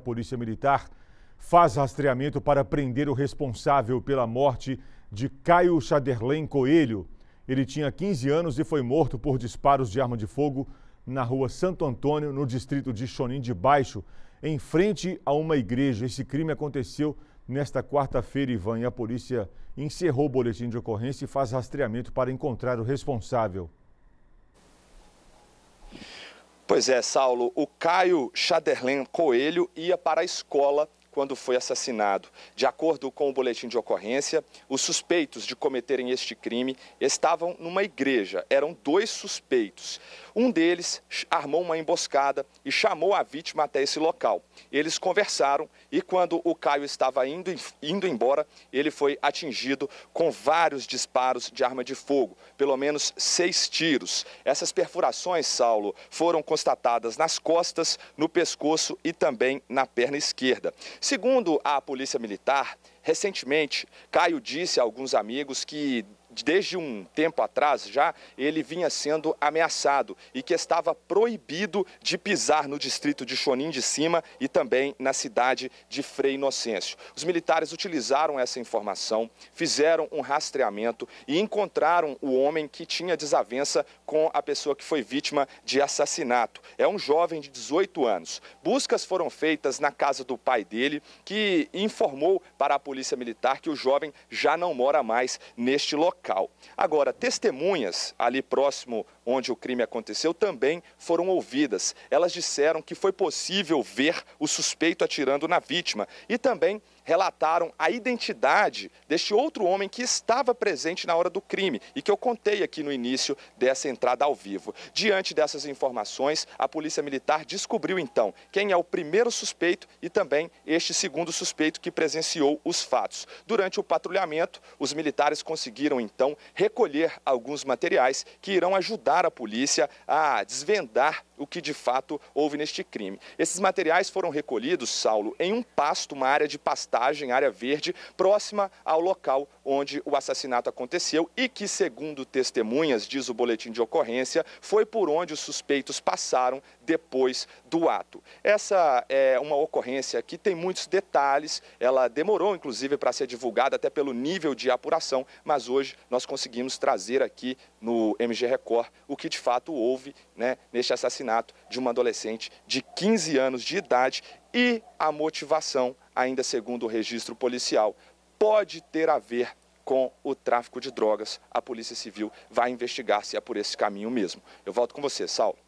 A Polícia Militar faz rastreamento para prender o responsável pela morte de Caio Chaderlen Coelho. Ele tinha 15 anos e foi morto por disparos de arma de fogo na rua Santo Antônio, no distrito de Chonim de Baixo, em frente a uma igreja. Esse crime aconteceu nesta quarta-feira, Ivan, e a polícia encerrou o boletim de ocorrência e faz rastreamento para encontrar o responsável. Pois é, Saulo, o Caio Chaderlen Coelho ia para a escola quando foi assassinado. De acordo com o boletim de ocorrência, os suspeitos de cometerem este crime estavam numa igreja. Eram dois suspeitos. Um deles armou uma emboscada e chamou a vítima até esse local. Eles conversaram e quando o Caio estava indo, indo embora, ele foi atingido com vários disparos de arma de fogo, pelo menos seis tiros. Essas perfurações, Saulo, foram constatadas nas costas, no pescoço e também na perna esquerda. Segundo a Polícia Militar, recentemente, Caio disse a alguns amigos que desde um tempo atrás já ele vinha sendo ameaçado e que estava proibido de pisar no distrito de Chonim de Cima e também na cidade de Frei Inocêncio. Os militares utilizaram essa informação, fizeram um rastreamento e encontraram o homem que tinha desavença com a pessoa que foi vítima de assassinato. É um jovem de 18 anos. Buscas foram feitas na casa do pai dele, que informou para a polícia militar que o jovem já não mora mais neste local local. Agora, testemunhas ali próximo onde o crime aconteceu também foram ouvidas. Elas disseram que foi possível ver o suspeito atirando na vítima e também relataram a identidade deste outro homem que estava presente na hora do crime e que eu contei aqui no início dessa entrada ao vivo. Diante dessas informações, a Polícia Militar descobriu então quem é o primeiro suspeito e também este segundo suspeito que presenciou os fatos. Durante o patrulhamento, os militares conseguiram então recolher alguns materiais que irão ajudar a polícia a desvendar o que de fato houve neste crime. Esses materiais foram recolhidos, Saulo, em um pasto, uma área de pastagem, área verde, próxima ao local onde o assassinato aconteceu e que, segundo testemunhas, diz o boletim de ocorrência, foi por onde os suspeitos passaram depois do ato. Essa é uma ocorrência que tem muitos detalhes, ela demorou inclusive para ser divulgada até pelo nível de apuração, mas hoje nós conseguimos trazer aqui no MG Record o que de fato houve né, neste assassinato de uma adolescente de 15 anos de idade e a motivação, ainda segundo o registro policial, pode ter a ver com o tráfico de drogas. A Polícia Civil vai investigar se é por esse caminho mesmo. Eu volto com você, Saulo.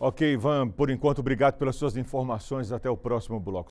Ok, Ivan, por enquanto, obrigado pelas suas informações. Até o próximo bloco.